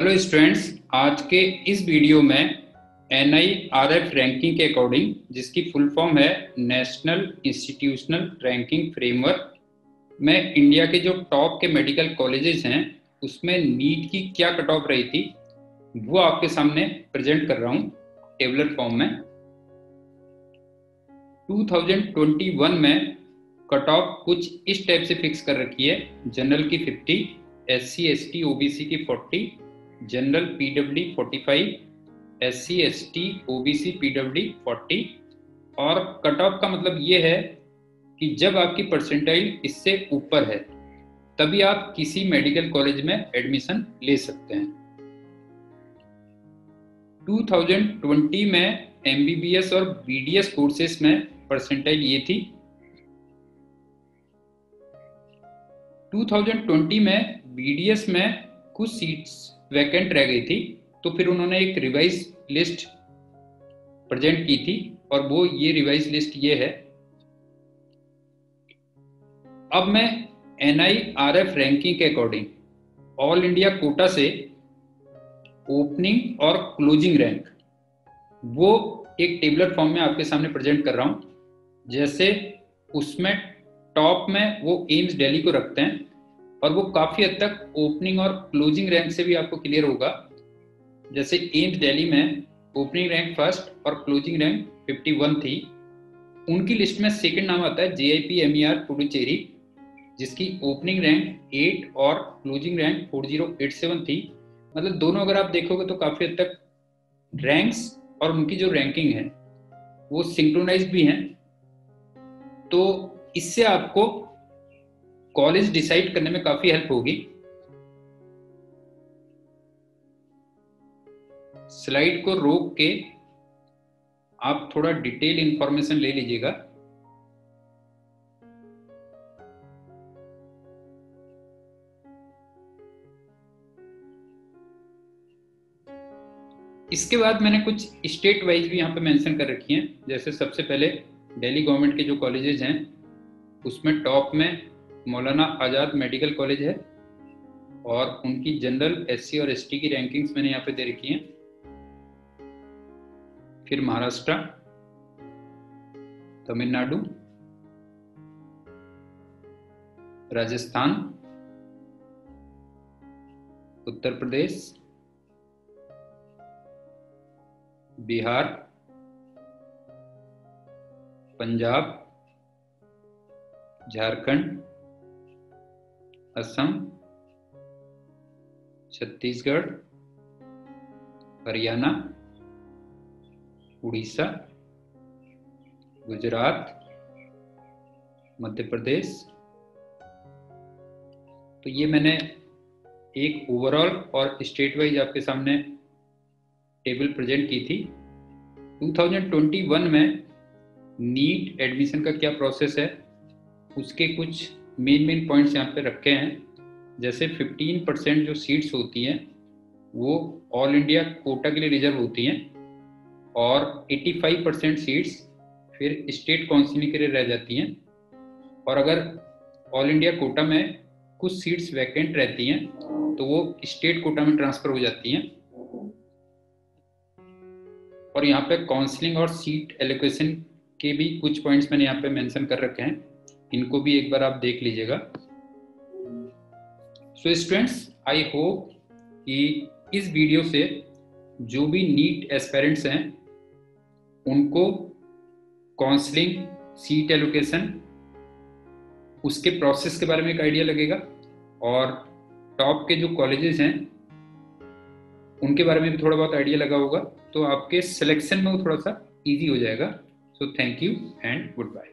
Hello students आज के इस वीडियो में N I R F ranking के अकॉर्डिंग जिसकी फुल फॉर्म है नेशनल इंस्टीट्यूशनल रैंकिंग फ्रेमवर्क में इंडिया के जो टॉप के मेडिकल कॉलेजेस हैं, उसमें नीट की क्या कट ऑफ़ रही थी, वो आपके सामने प्रेजेंट कर रहा हूँ टेबलर फॉर्म में। 2021 में कट ऑफ़ कुछ इस टाइप से फिक्स कर रखी है जनरल की 50 S C S T OBC की 40 general PW 45 S C S T OBC, PW 40 और कट ऑफ़ का मतलब ये है कि जब आपकी परसेंटाइल इससे ऊपर है, तभी आप किसी मेडिकल कॉलेज में एडमिशन ले सकते हैं। 2020 में एमबीबीएस और बीडीएस कोर्सेज में परसेंटाइल ये थी। 2020 में बीडीएस में कुछ सीट्स वैकेंट रह गई थी तो फिर उन्होंने एक रिवाइज लिस्ट प्रेजेंट की थी और वो ये रिवाइज लिस्ट ये है। अब मैं N I R F ranking के अकॉर्डिंग ऑल इंडिया कोटा से ओपनिंग और क्लोजिंग रैंक वो एक टेबलर फॉर्म में आपके सामने प्रेजेंट कर रहा हूँ। जैसे उसमें टॉप में वो एम्स दिल्ली को रखते हैं और वो काफ़ी हद तक ओपनिंग और क्लोजिंग रैंक से भी आपको क्लियर होगा। जैसे एम्स दिल्ली में ओपनिंग रैंक फ़र्स्ट और क्लोजिंग रैंक 51 थी। उनकी लिस्ट में सेकंड नाम आता है J I P M Puducherry जिसकी ओपनिंग रैंक 8 और क्लोजिंग रैंक 4087 थी। मतलब दोनों अगर आप देखोगे तो काफ़ी हद तक रैंक्स और उनकी जो रैंकिंग है, वो सिंक्रोनाइज भी हैं। तो इससे आपको कॉलेज डिसाइड करने में काफ़ी हेल्प होगी। स्लाइड को रोक के आप थोड़ा डिटेल इंफॉर्मेशन ले लीजिएगा। इसके बाद मैंने कुछ स्टेट वाइज भी यहाँ पे मेंशन कर रखी हैं। जैसे सबसे पहले दिल्ली गवर्नमेंट के जो कॉलेजेस हैं, उसमें टॉप में मौलाना आज़ाद मेडिकल कॉलेज है और उनकी जनरल एससी और एसटी की रैंकिंग्स मैंने यहाँ पे दे रखी हैं। फिर महाराष्ट्र, तमिलनाडु, राजस्थान, उत्तर प्रदेश, बिहार, पंजाब, झारखंड असम, छत्तीसगढ़, हरियाणा, उड़ीसा, गुजरात, मध्य प्रदेश। तो ये मैंने एक ओवरऑल और स्टेट वाइज आपके सामने टेबल प्रेजेंट की थी। 2021 में नीट एडमिशन का क्या प्रोसेस है? उसके कुछ मेन मेन पॉइंट्स यहाँ पे रखे हैं। जैसे 15 परसेंट जो सीट्स होती हैं, वो ऑल इंडिया कोटा के लिए रिज़र्व होती हैं और 85 परसेंट सीट्स फिर स्टेट काउंसिलिंग के लिए रह जाती हैं। और अगर ऑल इंडिया कोटा में कुछ सीट्स वैकेंट रहती हैं तो वो स्टेट कोटा में ट्रांसफ़र हो जाती हैं। और यहाँ पे काउंसलिंग और सीट एलोकेशन के भी कुछ पॉइंट्स मैंने यहाँ पे मेंशन कर रखे हैं। इनको भी एक बार आप देख लीजिएगा। सो स्टूडेंट्स आई होप कि इस वीडियो से जो भी नीट एस्पेरेंट्स हैं, उनको काउंसलिंग सीट एलोकेशन उसके प्रोसेस के बारे में एक आइडिया लगेगा और टॉप के जो कॉलेजेस हैं, उनके बारे में भी थोड़ा बहुत आइडिया लगा होगा। तो आपके सिलेक्शन में वो थोड़ा सा इजी हो जाएगा। So thank you and good bye